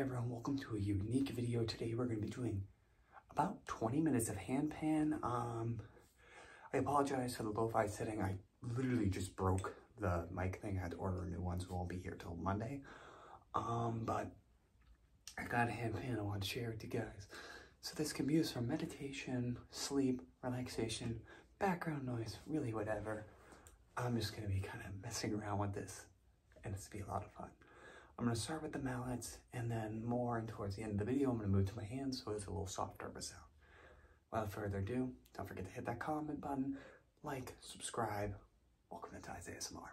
everyone, welcome to a unique video. Today we're going to be doing about 20 minutes of hand pan. Um, I apologize for the lo-fi setting. I literally just broke the mic thing. I had to order a new one, so it won't be here till Monday. Um, but I got a hand pan I want to share with you guys. So this can be used for meditation, sleep, relaxation, background noise, really whatever. I'm just going to be kind of messing around with this and it's going to be a lot of fun. I'm going to start with the mallets and then more and towards the end of the video, I'm going to move to my hands so it's a little softer of a sound. Without further ado, don't forget to hit that comment button, like, subscribe. Welcome to Ty's ASMR.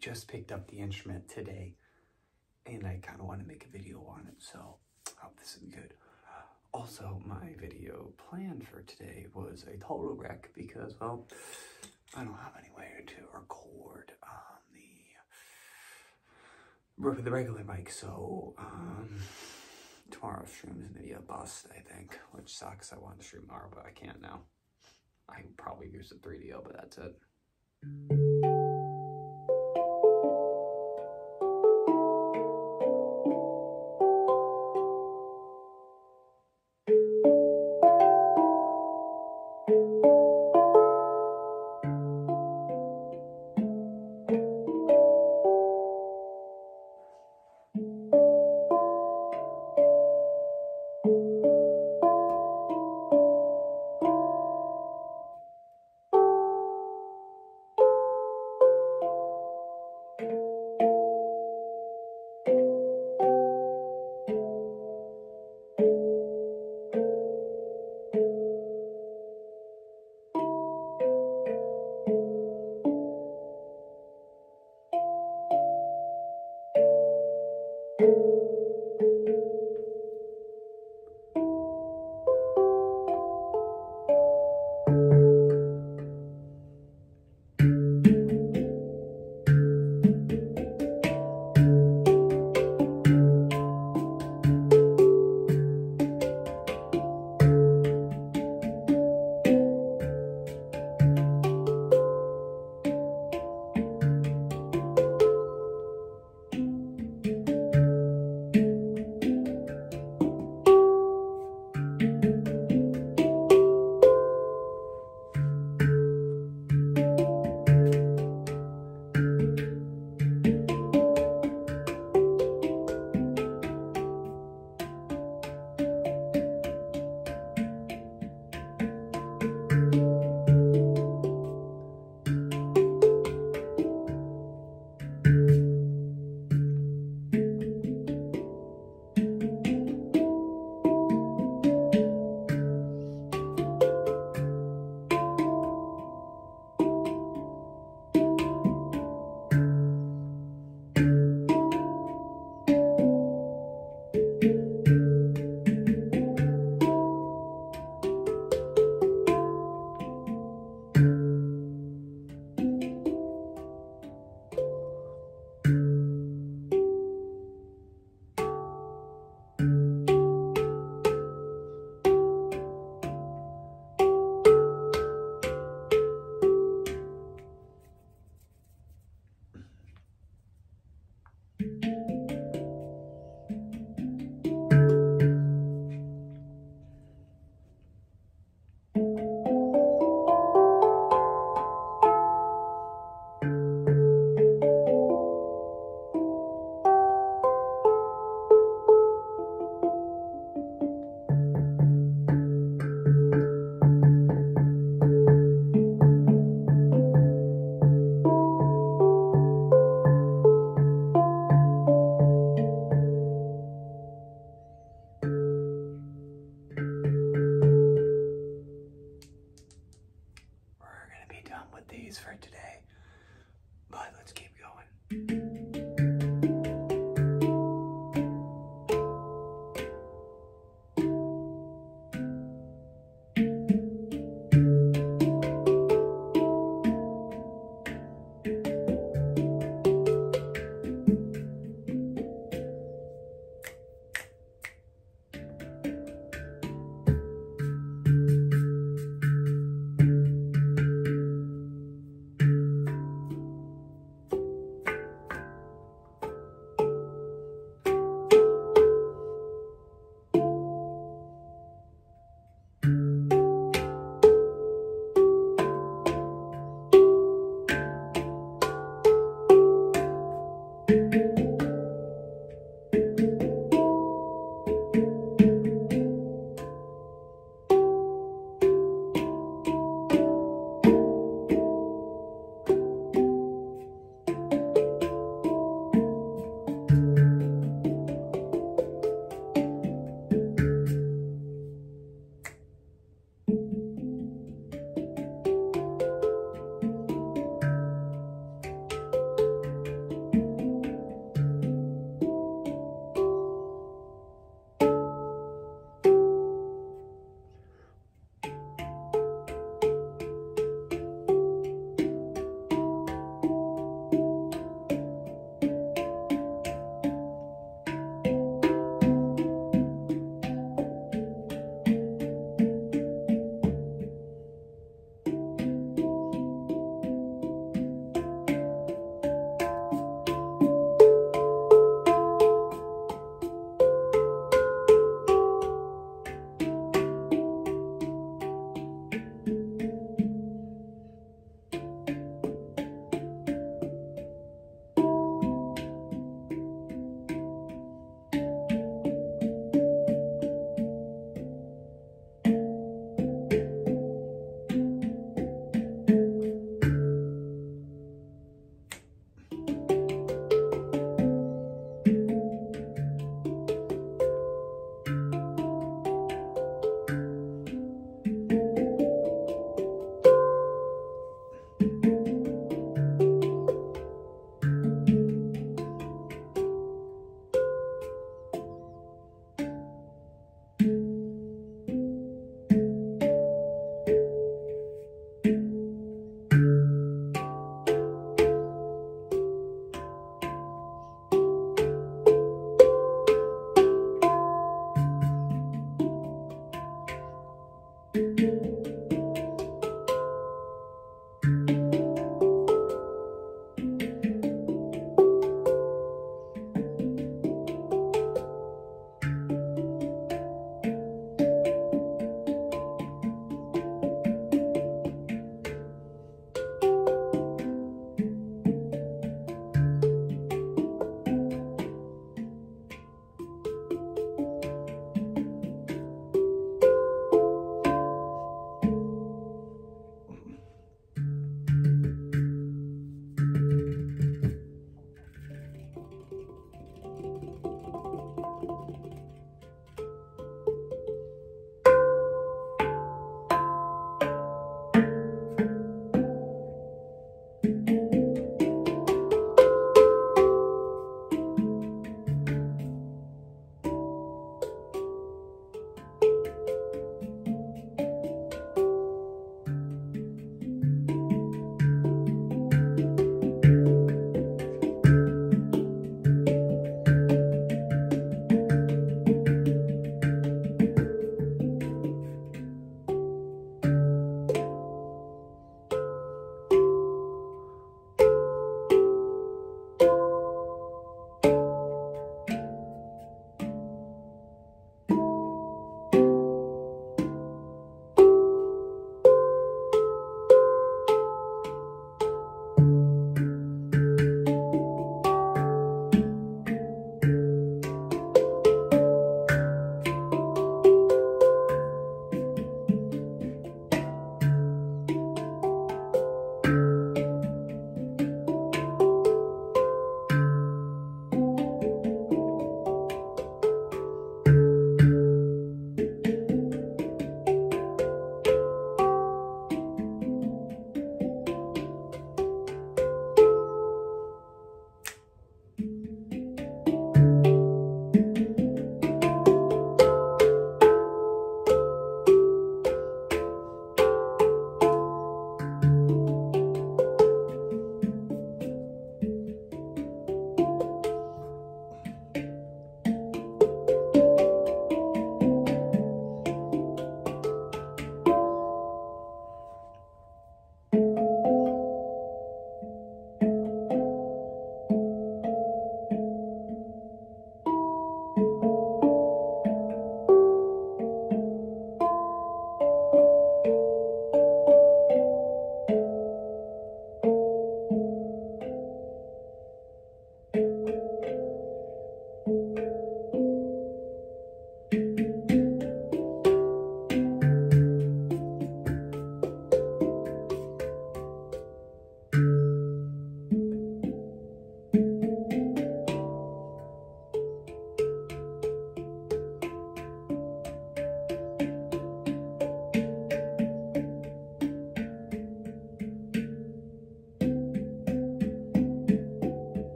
Just picked up the instrument today and I kind of want to make a video on it, so I hope this is good. Also, my video plan for today was a total wreck because, well, I don't have anywhere to record on the the regular mic, so um, tomorrow's stream is gonna be a bust, I think, which sucks. I want to stream tomorrow, but I can't now. I probably use the 3Dio, but that's it. Well,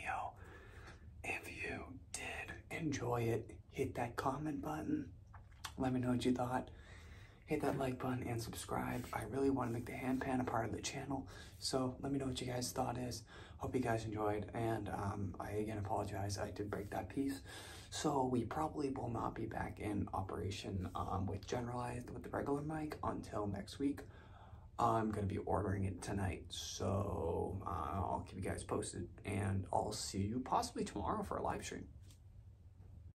video. If you did enjoy it, hit that comment button. Let me know what you thought. Hit that like button and subscribe. I really want to make the hand pan a part of the channel. So let me know what you guys thought is. Hope you guys enjoyed. And um, I again apologize. I did break that piece. So we probably will not be back in operation um, with generalized with the regular mic until next week. I'm going to be ordering it tonight, so uh, I'll keep you guys posted, and I'll see you possibly tomorrow for a live stream.